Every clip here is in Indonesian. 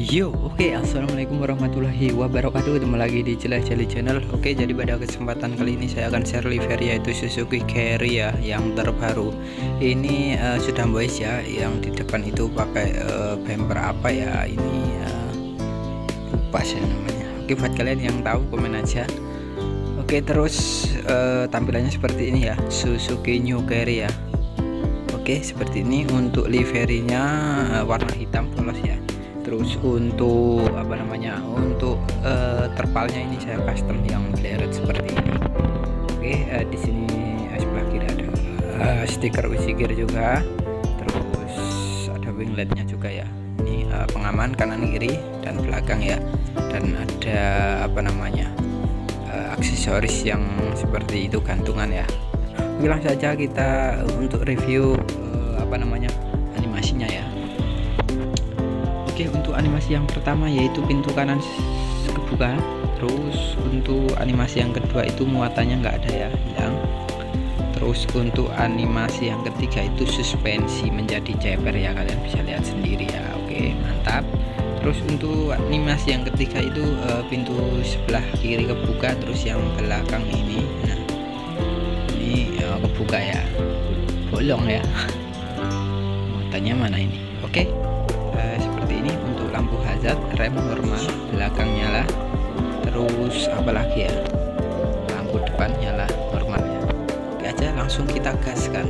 Yo, oke, okay, assalamualaikum warahmatullahi wabarakatuh. Ketemu lagi di Celah Jali Channel. Oke, okay, jadi pada kesempatan kali ini saya akan share liver yaitu Suzuki Carry ya, yang terbaru. Ini uh, sudah boys ya, yang di depan itu pakai uh, bumper apa ya? Ini uh, lupa saya namanya. Oke, okay, buat kalian yang tahu komen aja. Oke, terus uh, tampilannya seperti ini ya, Suzuki New Carry ya. Oke, seperti ini untuk liverinya uh, warna hitam polos ya terus untuk apa namanya untuk uh, terpalnya ini saya custom yang bleret seperti ini. Oke uh, di sini uh, sebelah kiri ada uh, stiker Usigir juga. Terus ada wingletnya juga ya. Ini uh, pengaman kanan kiri dan belakang ya. Dan ada apa namanya uh, aksesoris yang seperti itu gantungan ya. Bilang saja kita untuk review uh, apa namanya animasinya ya Oke untuk animasi yang pertama yaitu pintu kanan kebuka terus untuk animasi yang kedua itu muatannya nggak ada ya hilang. Terus untuk animasi yang ketiga itu suspensi menjadi ceper ya kalian bisa lihat sendiri ya. Oke mantap. Terus untuk animasi yang ketiga itu uh, pintu sebelah kiri kebuka terus yang belakang ini. Nah ini uh, kebuka ya. Bolong ya. Muatannya mana ini? Oke hazard rem normal. Belakang nyala terus apalagi ya? Lampu depan nyala normal ya. Oke aja langsung kita gaskan.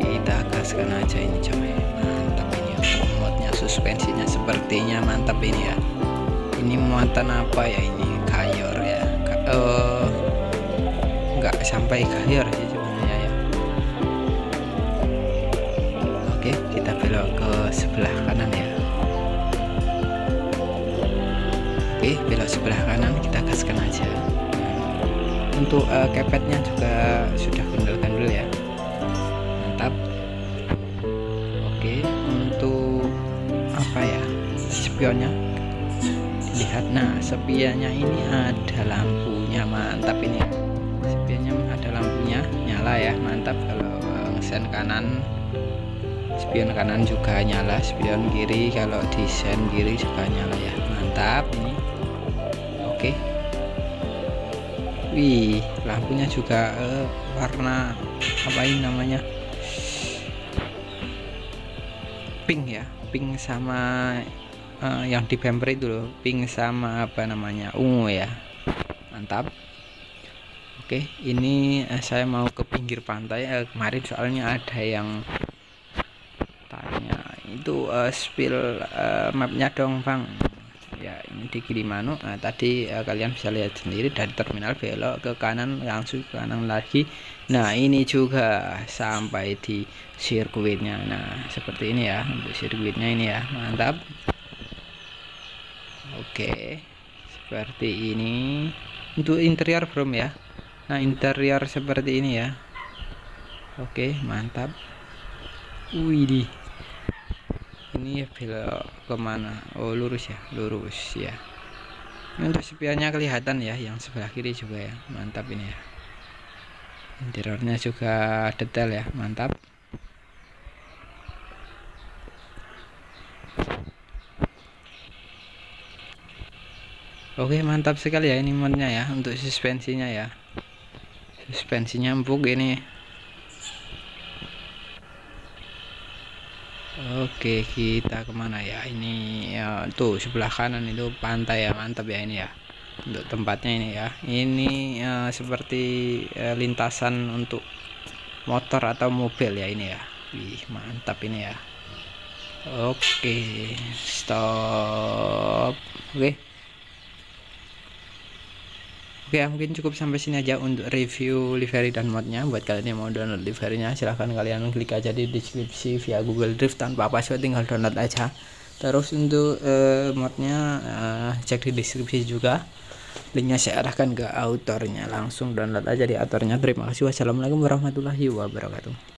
Kita gaskan aja ini coy mantap ini untuk modnya suspensinya sepertinya mantap ini ya. Ini muatan apa ya ini? Kayor ya? Uh, nggak sampai kayor sih sebenarnya ya. Oke kita belok ke sebelah Oke belok sebelah kanan kita gaskan aja. Untuk uh, kepetnya juga sudah gundul-gundul ya. Mantap. Oke untuk apa ya spionnya? Lihat nah spionnya ini ada lampunya mantap ini. Ya spionnya ada lampunya nyala ya mantap. Kalau sen kanan spion kanan juga nyala spion kiri kalau di sen kiri juga nyala ya mantap ini oke. Wih lampunya juga uh, warna apa ini namanya? Pink ya pink sama uh, yang di bumper itu loh pink sama apa namanya ungu ya. Mantap. Oke ini uh, saya mau ke pinggir pantai uh, kemarin soalnya ada yang tanya itu uh, spill uh, mapnya dong bang ini di Gilimanuk nah tadi uh, kalian bisa lihat sendiri dari terminal belok ke kanan langsung ke kanan lagi. Nah ini juga sampai di sirkuitnya. Nah seperti ini ya untuk sirkuitnya ini ya. Mantap. Oke seperti ini. Untuk interior brom ya. Nah interior seperti ini ya. Oke mantap. Wih ini belok ke mana? Oh lurus ya? Lurus ya. Ini untuk spionnya kelihatan ya yang sebelah kiri juga ya. Mantap ini ya. Interiornya juga detail ya mantap. Oke mantap sekali ya ini modnya ya untuk suspensinya ya. Suspensinya empuk ini Oke kita ke mana ya? Ini ya tuh sebelah kanan itu pantai ya mantap ya ini ya. Untuk tempatnya ini ya. Ini ya, seperti ya, lintasan untuk motor atau mobil ya ini ya. Wih mantap ini ya. Oke stop. Oke Oke mungkin cukup sampai sini aja untuk review livery dan modnya. Buat kalian yang mau download liverynya silahkan kalian klik aja di deskripsi via Google Drive tanpa password tinggal download aja. Terus untuk uh, modnya uh, cek di deskripsi juga. Linknya saya arahkan ke autornya. Langsung download aja di autornya. Terima kasih. Wassalamualaikum warahmatullahi wabarakatuh